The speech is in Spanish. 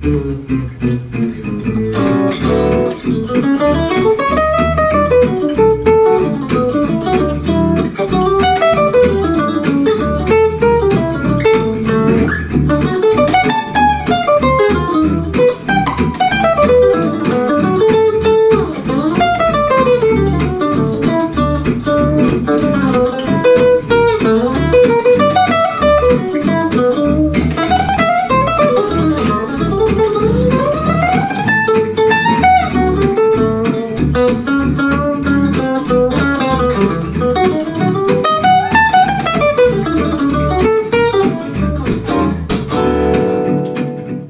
Mm-hmm.